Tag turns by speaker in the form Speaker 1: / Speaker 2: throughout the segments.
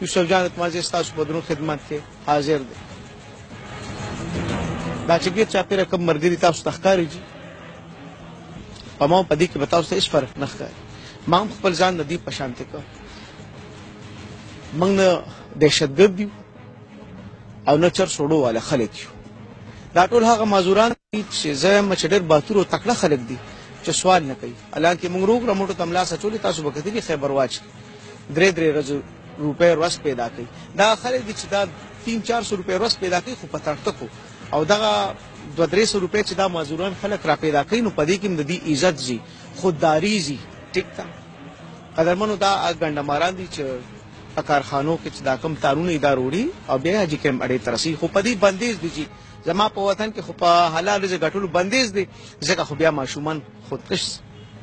Speaker 1: یوسف جان اتمازی ستاسو په درون خدمت کې حاضر دی دا چې ګیر چا پیره کوم مرګري تاسو تخکاری جی په ما په دې کې بتاو څه هیڅ فرق نه ښکاري ما هم خپل ځان د دې په شان ته کړ موږ نه دهشتګرد یو او نه چر سوړو والا خلک یو دا ټول هغه مازوران دي چې زه مچډر باتور او تکړه خلک دي چې سوال نه کوي الان کې موږ روغ رمټو تملا سچولې تاسو وکړي خیبر واچ کې درې درې ورځې روپۍ ورځ پیدا کوي دا خلک دي چې دا تین چار سو روپۍ ورځ پیدا کوي خو په تړتکو او دغه دوه درې سو روپۍ چې دا مزدوران خلک را پیدا کوي نو په دې کې د دې عزت زی خودداري زی ټیک ده قدرمنو دا ګنډماران دي چې په کارخانو کې چې دا کم تارونه دا وروړي او بیا حاجي کریم اړې ترسي خو په دې بندیز دي چې زما په وطن کې خو په حلال رزق ګټلو بندیز دي ځکه خو بیا ماشومان خو تش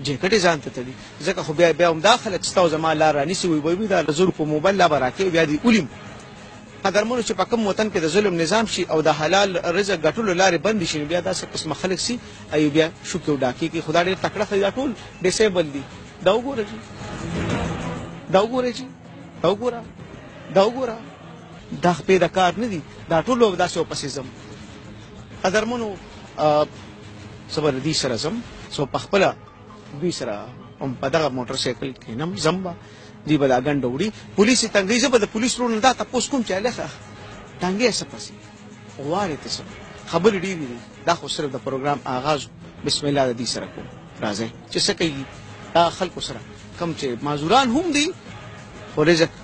Speaker 1: جېکټې ځان ته تړي ځکه خو بیا بیا همدا خلک ستا او زما لار رانیسي وي وایي دا له زر روپو موبایل لا به راکې بیا دې ولیم قدرمنو چې په کوم وطن کې د ظلم نظام شي او د حلال رزق ګټلو لارې بند شي بیا داسې قسم خلک سي ایو بیا شو کې ډاکې کې خدای ډېر تکړه خدای ټول ډیسیبل دي دا وګوره جی دا وګوره جی دا وګوره دا وګوره دا خپې د کار نه دي دا ټول داسې او پسې زم قدرمنو زه به د دوی سره ځم څو په خپله دوی سره هم په دغه موټر سایکل کښېنم ځم به دوی به دا ګنډ وړي پولیس یې تنګوي زه به د پولیس وروڼو نه دا تپوس کوم چې هلکه تنګی څه پسې غواړې ته څه خبرې ډېرې دي دا خو صرف د پروګرام آغاز بسم الله د دوی سره کوم راځئ چې څه کوي خلکو سره کوم چې معذوران هم دي خو رزق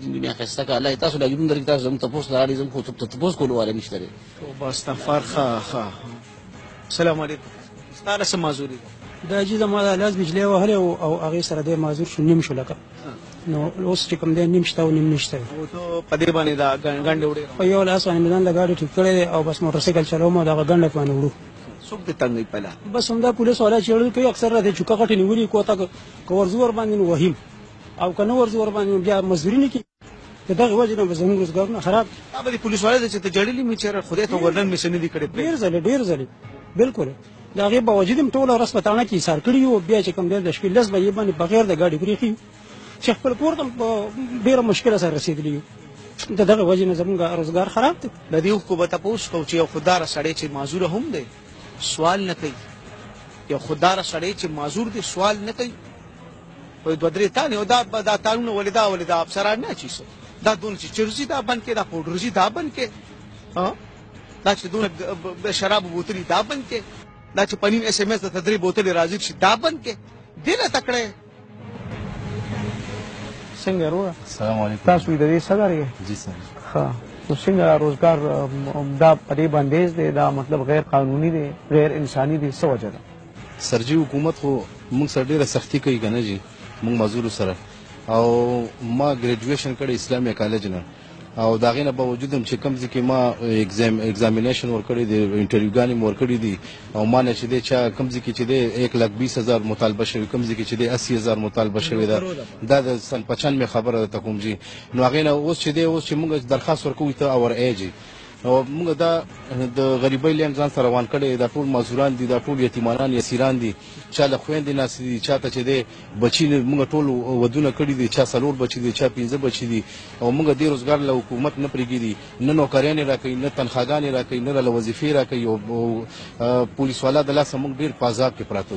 Speaker 2: دین دنیا خسته کا الله تاسو لاجون درک تاسو زم تپوس لاري زم خو تپوس کول واره نشته لري
Speaker 1: توبه استغفار خا خا السلام علیکم ستاره سم معذوري
Speaker 3: دا جی زما د لاس بجلی وهله او هغه سره د معذور شو نیم شو لکه نو اوس چې کوم دی نیم شته او نیم نشته
Speaker 1: او ته په دې باندې دا غنډه وړي
Speaker 3: په یو لاس باندې مدان د ګاډي ټیک کړی او بس موټر سایکل چلوم او دا غنډه باندې وړو
Speaker 1: څوک د تنګي پلا
Speaker 3: بس همدا پولیس والا چې وړل کوي اکثر راته چوکا کټ نیولي کوته کور زور باندې وهیم او کنه ورځ ور باندې بیا مزدوري نه کی د دغه وجه نه زموږ روزګارونه خراب
Speaker 1: دا به پولیس والے چې ته جړلې مې چیرې خدای ته ورنن مې سنې دي کړې
Speaker 3: ډیر ځل ډیر ځل بالکل دا غي باوجود هم ټول ورځ پتاڼه کې سار کړی او بیا چې کوم د شپې لس بجې باندې بغیر د ګاډي پریخي چې خپل کور ته ډیره مشکله سره رسیدلی یو د دغه وجه نه زموږ روزګار خراب دی
Speaker 1: د دې خو به تاسو کو چې یو خدار سړی چې معذور هم دی سوال نه کوي یو خدار سړی چې معذور دی سوال نه کوي وای دوه درې تانې او دا دا تانونه ولې دا ولې دا افسران نه چی سو دا دون چې چرزي دا بند کې دا پودرزي دا بند کې ها دا چې دون شراب بوتلی دا بند کې دا چې پنیم اس ام اس د تدری بوتلی راځي چې دا بند کې دله تکړه څنګه وروره
Speaker 4: السلام علیکم
Speaker 1: تاسو د دې صدر یې
Speaker 4: جی سر
Speaker 1: ها نو څنګه روزګار دا پرې باندې دی دا مطلب غیر قانوني دی غیر انساني دی څه وجه ده
Speaker 4: سر جی حکومت خو موږ سره ډیره سختی کوي کنه جی موږ مزدور سره او ما ګریجویشن کړی اسلامي کالج نه او دا غینه باوجود هم چې کم ځکه ما ایگزام ایگزامینیشن ورکړی دی انټرویو ګانی مور کړی دی او ما نه چې دی چا کم ځکه چې دی 1 لک 20 هزار مطالبه شوی کم ځکه چې دی 80 هزار مطالبه شوی دا دا د سن 95 خبره ده کوم جی نو غینه اوس چې دی اوس چې موږ درخواست ورکوي ته اور ایجی او موږ دا د غریبۍ لیم ځان سره روان کړی دا ټول مزوران دي دا ټول یتیمانان یسیران دي چا له خويندې ناس دي چا ته چې دی بچی موږ ټول ودونه کړی دي چا سلور بچی دي چا پنځه بچی دي او موږ د روزګار له حکومت نه پرېږدي نه نوکریان راکړي نه تنخواګانې راکړي نه له وظیفې راکړي او پولیس والا د لاسه موږ ډیر پازاب کې پراته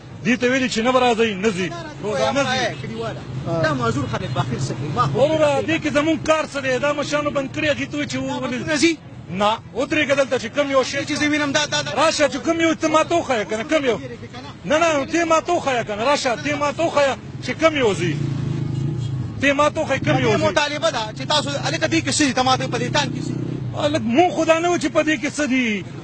Speaker 4: دې
Speaker 1: ته
Speaker 5: ویلي چې نه
Speaker 1: به
Speaker 6: راځئ نه ځي روزانه ځي
Speaker 1: دا معذور خالد باقر څه کوي ما خو
Speaker 6: وروره دې کې زمونږ کار څه دی دا مشرانو بند کړي هغې ته وایي چې ولې نه ځي نه ودرېږه دلته چې کوم یو شی
Speaker 1: چې زه وینم دا
Speaker 6: راشه چې کوم یو ته ما ته وښیه که نه کوم یو نه نه دې ما ته وښیه که نه راشه دې ما ته وښیه چې کوم یو ځي دې ما ته وښیه کوم
Speaker 1: یو
Speaker 6: ځي
Speaker 1: مطالبه ده چې تاسو هلکه دې کې
Speaker 6: څه دي ته ما ته په دې تان کې څه دي هلک مونږ خو دا
Speaker 5: نه و چې په دې کې څه دي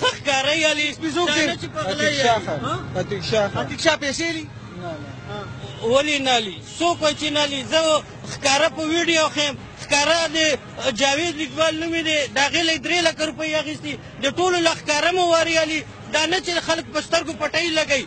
Speaker 7: ښه ښکاري علي
Speaker 1: سپي
Speaker 7: څوک
Speaker 1: دی؟
Speaker 8: عتیق شاه عتیق شاه
Speaker 1: عتیق شاه پیسې لي
Speaker 7: نه نه ولي نه لي څوک وایي چې نه لي زه ښکاره په ویډیو ښیم ښکاره د جاوید لیکوال نوم یې دی د هغې له درې لکه روپۍ اخیستي د ټولو له ښکاره مو واري علي دا نه چې خلک په سترګو پټۍ لګوي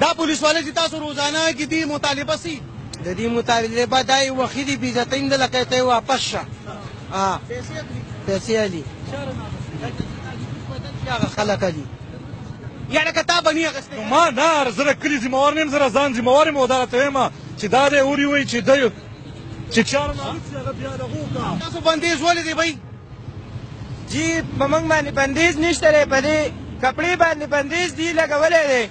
Speaker 1: دا پولیس والے چې تاسو روزانه کې دی مطالبه سي
Speaker 9: د دې مطالبه دای وخی دی بیزتین د لکه ته واپس شه ها پیسې علي هغه خلک دي
Speaker 1: یا لکه تا بنی
Speaker 6: غسته ما نه زره کلی زموار نیم زره ځان زموار مو دا ته ما چې دا دې اوري وي چې د چې چار ما هغه بیا دغه
Speaker 1: تاسو باندې زولې دی بھائی
Speaker 9: جی په موږ باندې بندیز نشته دی په دې کپړې باندې بندیز دی لګولی دی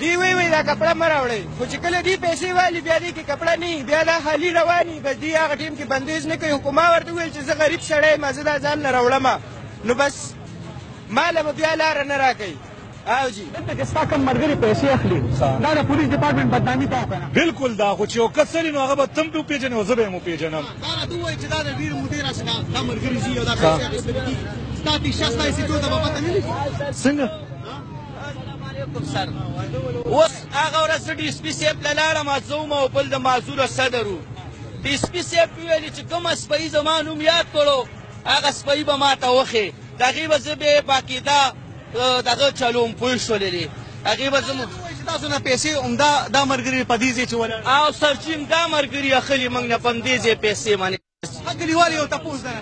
Speaker 9: دی وی وی دا کپړه مه راوړئ خو چې کله دی پیسې والي بیا دی کې کپړه نه بیا دا خالي رواني بس دی هغه ټیم کې بندیز نه کوي خو ما ورته وویل چې زه غریب سړی ما زه دا ځان له راوړم نو بس ما له بیا لاره نه راکوي او جی
Speaker 1: دلته چې ستا کم مرګري پیسې اخلي دا د پولیس ډپارټمنټ بدنامي ده کنه
Speaker 6: بالکل دا خو چې یو کس سری نو هغه به تم ټو پیژنې او زه به مو پیژنم
Speaker 1: دا دوی وایي چې دا د ډیر مودې را څخه دا مرګري زی او دا پیسې اخیستل کیږي ستا تی شستا یې ټول ته پته نه لګي
Speaker 6: څنګه سر
Speaker 7: اوس هغه ورځ د ډي سپي سیب له لاړه ما زوم او بل د معذور صدرو ډي سپي سیب ویل چې کوم سپي زما نوم یاد کړو هغه سپي به ما ته وخې دغې به زه به باقاعده دغه چلو هم پوه شولې دي هغې به زموږ
Speaker 3: تاسو نه پیسې همدا دا ملګري په دې ځای چې ولاړ
Speaker 7: او سرچین دا ملګري اخلي موږ نه په همدې ځای پیسې منې
Speaker 3: کلیوال یو تپوس ده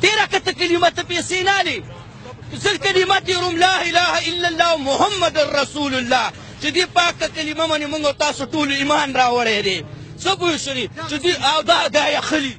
Speaker 7: تیرا که ته کلمه ته پیسې نه لې زه کلمه تیروم لا اله الا الله محمد رسول الله چې دې پاکه کلمه منې موږ تاسو ټول ایمان راوړی دی څه پوه شوې چې دې او دا دا یې اخلي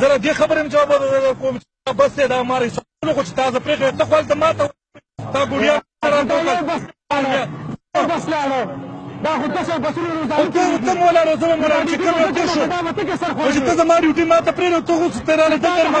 Speaker 6: زه له دې
Speaker 7: خبرې هم جواب ورکوم چې
Speaker 3: دا بس دی دا مار حسابونه خو چې تا
Speaker 6: زه
Speaker 3: پرېښی ته
Speaker 6: خو هلته ما
Speaker 3: ته
Speaker 6: تا ګولیان
Speaker 3: بس لاړه دا خو تاسو بسونه روزانه
Speaker 6: ته ته مولا روزه مو مرام چې کوم ته شو چې ته زما ډیوټي ما ته پرېږده ته
Speaker 3: خو ستراله ته درمه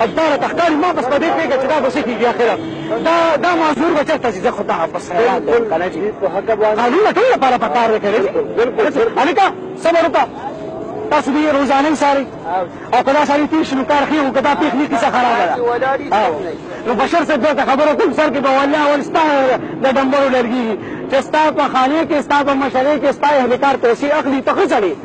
Speaker 3: اداره ته ښکاري ما بس په دې پوهېږه چې دا به څه کېږي اخره دا دا معذور به چېرته ځي زه خو دا بس حیران دی که نه چې قانون ټول لپاره په کار دی که نه هلکه صبر وکړه تاسو به یې روزانه څارئ او که دا سړی تېر شي نو کار ښه و که دا پېښ نه کیسه خرابه ده نو بشر صاحب دلته خبره کوم سر کې به والله اول ستا د ډمبرو لرګېږي چې ستا په خانې کې ستا په مشرۍ کې ستا اهلکار پیسې اخلي ته ښه سړی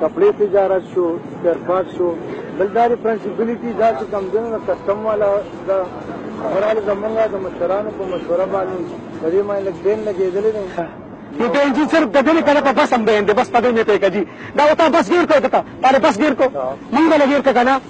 Speaker 3: کپړې تجارت شو سپیر پارټ شو بل دا د پرنسیبلیټي دا
Speaker 10: چې کوم دی نو کسټم والا دا خبراله زمونږ د مشرانو په مشوره باندې په دې باندې لږ بین لګېدلی دی
Speaker 3: نو ته انجین صرف د دې کړه په بس هم بین دی بس په دې مې پېکه جی دا وتا بس ګیر کو کته پاره بس ګیر کو مونږ لګیر کړه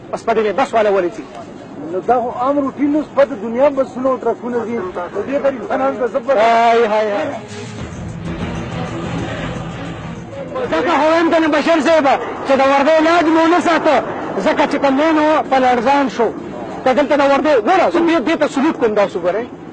Speaker 3: بس پدې
Speaker 10: مې
Speaker 3: بس والا ولې
Speaker 10: نو دا خو عام روټین اوس په دنیا بسونه او ټرکونه دي نو دې غریب خانان ته زبر
Speaker 3: هاي هاي هاي ځکه خو وایم کنه بشر صاحب چې د وردۍ لاج مو نه ساته ځکه چې کوم نه په لړزان شو ته دلته د وردۍ ګوره زه دې ته سلوټ کوم دا
Speaker 11: وګورئ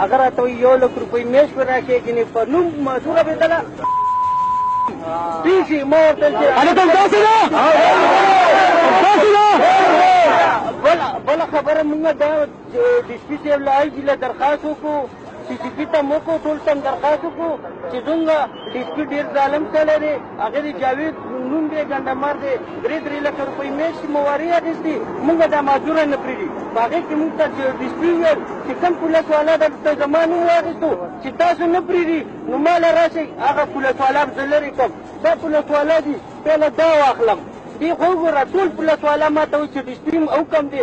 Speaker 11: هغه راته وایي یو لک روپۍ میاشت به راکړې ګنې په نوم مزوره بېدله پیسې ما ورته چې
Speaker 3: هلته داسې ده داسې ده
Speaker 11: بله بله خبره مونږ دا ډي سپي صاحب له آی جي له درخواست وکړو سی سي پي ته مو کو ټول تم درخواست وکړو چې زمونږ ډي سپي ډېر ظالم سړی دی اغلي جاوید نوم دی ګنډه مار دی درې درې لکه روپۍ میاشتې موارې اخیستي موږ دا معذوره نه پرېږدي په هغې کې موږ ته چې ډي سپي وویل چې کوم پولیس والا دلته زما نوم واخیستو چې تاسو نه پرېږدي نو ما له راشئ هغه پولیس والا به زه لرې کړم دا پولیس والا دي پهله دا واخلم دې خو وګوره ټول پولیس والا ما ته وایي چې ډي سپي او کم دی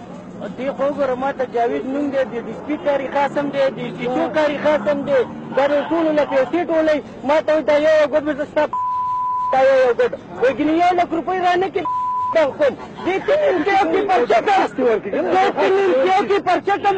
Speaker 3: دی
Speaker 10: خو
Speaker 3: ګوره
Speaker 11: ما
Speaker 3: ته
Speaker 11: جاوید نوم دی د ډیسپي کاري خاص هم دی د سیچو کاري خاص هم دی دا د ټولو نه پیسې ټولوي ما ته وایي دا یو یو ګډ به زه ستا دا یو یو ګډ وایي ګینې یو لک روپۍ رانه کړي کوم دې ته نیم کیو کې پرچه کم
Speaker 3: دې ته
Speaker 11: نیم کیو کې پرچه کم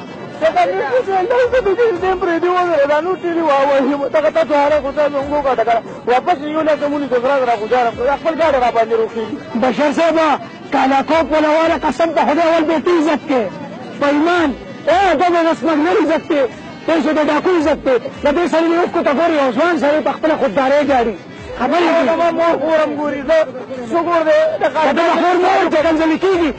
Speaker 3: بشر صاحب کالاکوپ ولواله قسم په خدای ول به تی عزت کې په ایمان او دغه رسمګ نه عزت کې پیسو د ډاکو عزت کې د دې سړي یو کو ته ګوري او ځوان سړي په خپل خودداري جاري خبرې
Speaker 11: کوي مور خورم ګوري زه څو ګور دې
Speaker 3: د خور مور ته کنځل کیږي